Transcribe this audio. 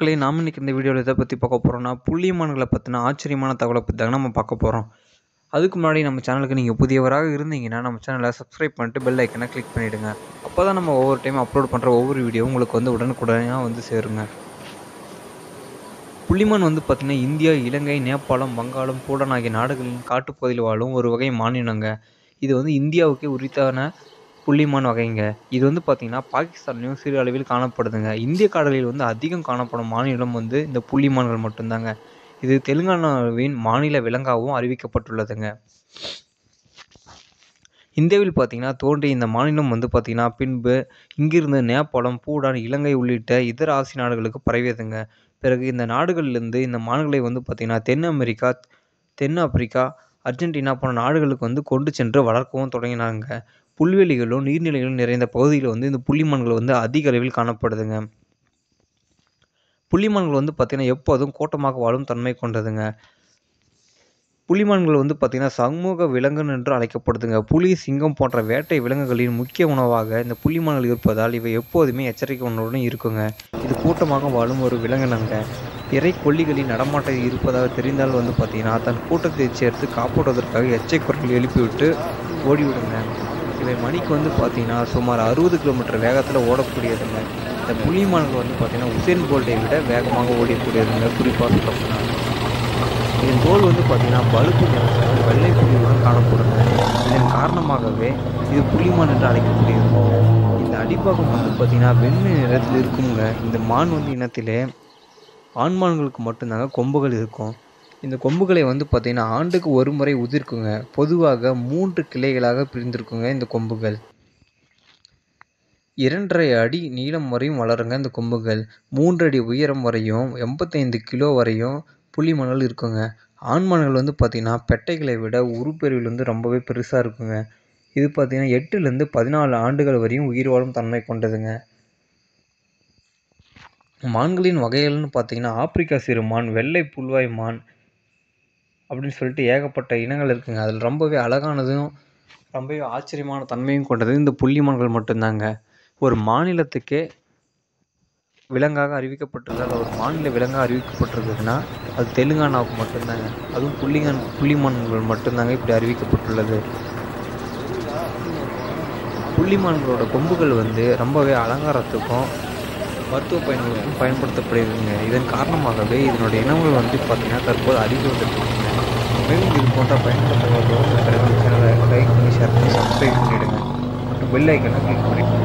மக்களே நாம் இன்றைக்கி இந்த வீடியோவில் எதை பற்றி பார்க்க போகிறோம்னா புள்ளிமான்களை பற்றின ஆச்சரியமான தகவலை பற்றி தாங்க நம்ம பார்க்க போகிறோம் அதுக்கு முன்னாடி நம்ம சேனலுக்கு நீங்கள் புதியவராக இருந்தீங்கன்னா நம்ம சேனலை சப்ஸ்கிரைப் பண்ணிட்டு பெல் ஐக்கனை கிளிக் பண்ணிவிடுங்க அப்போ தான் நம்ம ஒவ்வொரு டைம் அப்லோட் பண்ணுற ஒவ்வொரு வீடியோ உங்களுக்கு வந்து உடனுக்குடனே வந்து சேருங்க. புள்ளிமான் வந்து பார்த்திங்கன்னா இந்தியா இலங்கை நேபாளம் வங்காளம் பூடான் ஆகிய நாடுகளின் காட்டுப்பகுதியில் வாழும் ஒரு வகை மாநிலங்க இது வந்து இந்தியாவுக்கே உரித்தான புள்ளிமான் வகைங்க. இது வந்து பார்த்திங்கன்னா பாகிஸ்தான்லையும் சிறு அளவில் காணப்படுதுங்க. இந்திய கடலில் வந்து அதிகம் காணப்படும் மாநிலம் வந்து இந்த புள்ளிமான்கள் மட்டும்தாங்க. இது தெலுங்கானாவின் மாநில விலங்காகவும் அறிவிக்கப்பட்டுள்ளதுங்க. இந்தியாவில் பார்த்திங்கன்னா தோன்றிய இந்த மாநிலம் வந்து பார்த்திங்கன்னா பின்பு இங்கிருந்து நேபாளம் பூடான் இலங்கை உள்ளிட்ட இதர ஆசிய நாடுகளுக்கு பரவியதுங்க. பிறகு இந்த நாடுகளிலிருந்து இந்த மான்களை வந்து பார்த்திங்கன்னா தென் அமெரிக்கா தென் ஆப்பிரிக்கா அர்ஜென்டினா போன்ற நாடுகளுக்கு வந்து கொண்டு சென்று வளர்க்கவும் தொடங்கினாங்க. புல்வெளிகளும் நீர்நிலைகளும் நிறைந்த பகுதியில் வந்து இந்த புள்ளிமான்கள் வந்து அதிக அளவில் காணப்படுதுங்க. புள்ளிமான்கள் வந்து பார்த்திங்கன்னா எப்போதும் கூட்டமாக வாழும் தன்மை கொண்டதுங்க. புலிமான்கள் வந்து பார்த்திங்கன்னா சமூக விலங்குன்னு என்று அழைக்கப்படுதுங்க. புலி சிங்கம் போன்ற வேட்டை விலங்குகளின் முக்கிய உணவாக இந்த புள்ளிமான்கள் இருப்பதால் இவை எப்போதுமே எச்சரிக்கை உணர்வுடன் இருக்குங்க. இது கூட்டமாக வாழும் ஒரு விலங்கினங்க. இறை கொல்லிகளின் நடமாட்டம் இருப்பதாக தெரிந்தால் வந்து பார்த்திங்கன்னா தன் கூட்டத்தை சேர்த்து காப்பாற்றுவதற்காக எச்சை குரல் எழுப்பிவிட்டு ஓடிவிடுங்க. இவை மணிக்கு வந்து பார்த்திங்கன்னா சுமார் அறுபது கிலோமீட்டர் வேகத்தில் ஓடக்கூடியதுங்க. இந்த புலிமான்கள் வந்து பார்த்திங்கன்னா உசேன் போல்ட்டை விட வேகமாக ஓடிக்கூடியதுங்க குறிப்பாக சொல்லப்போனால். இதன் தோல் வந்து பார்த்திங்கன்னா பழுப்பு நிறத்தில் வெள்ளை புலியுடன் காணப்படுது இதன் காரணமாகவே இது புலிமான் என்று அழைக்கக்கூடியது. இந்த அடிப்பாகம் வந்து பார்த்திங்கன்னா வெண்மை நிறத்தில் இருக்குங்க. இந்த மான் வந்து இனத்திலே ஆண்மான்களுக்கு மட்டும்தாங்க கொம்புகள் இருக்கும். இந்த கொம்புகளை வந்து பார்த்திங்கன்னா ஆண்டுக்கு ஒரு முறை உதிர்க்குங்க. பொதுவாக மூன்று கிளைகளாக பிரிந்திருக்குங்க இந்த கொம்புகள். இரண்டரை அடி நீளம் வரையும் வளருங்க இந்த கொம்புகள். மூன்று அடி உயரம் வரையும் எண்பத்தைந்து கிலோ வரையும் புள்ளிமான்கள் இருக்குங்க. ஆண் மணல் வந்து பார்த்திங்கன்னா பெட்டைகளை விட உருப்பெருவில் வந்து ரொம்பவே பெருசாக இருக்குங்க. இது பார்த்திங்கன்னா எட்டுலேருந்து பதினாலு ஆண்டுகள் வரையும் உயிர் வாழும் தன்மை கொண்டதுங்க. மான்களின் வகைகள்னு பார்த்தீங்கன்னா ஆப்பிரிக்கா சிறுமான் வெள்ளை புல்வாய் மான் அப்படின்னு சொல்லிட்டு ஏகப்பட்ட இனங்கள் இருக்குங்க. அதில் ரொம்பவே அழகானதும் ரொம்பவே ஆச்சரியமான தன்மையும் கொண்டது இந்த புள்ளிமான்கள் மட்டும்தாங்க. ஒரு மாநிலத்துக்கே விலங்காக அறிவிக்கப்பட்டிருந்தால் ஒரு மாநில விலங்காக அறிவிக்கப்பட்டிருக்குதுன்னா அது தெலுங்கானாவுக்கு மட்டும்தாங்க. அதுவும் புள்ளிங்கன் புள்ளிமான்கள் மட்டும்தாங்க இப்படி அறிவிக்கப்பட்டுள்ளது. புள்ளிமான்களோட கொம்புகள் வந்து ரொம்பவே அலங்காரத்துக்கும் மருத்துவ பயன்களுக்கும் பயன்படுத்தப்படுதுங்க இதன் காரணமாகவே இதனுடைய இனங்கள் வந்து பார்த்திங்கன்னா தற்போது அதிகம் வந்துருக்குங்க மேலும் இது போன்ற பயனுள்ள சேனலை லைக் பண்ணி ஷேர் பண்ணி சப்ஸ்கிரைப் பண்ணிவிடுங்க மற்றும் பெல் ஐக்கனை கிளிக் பண்ணிவிடுங்க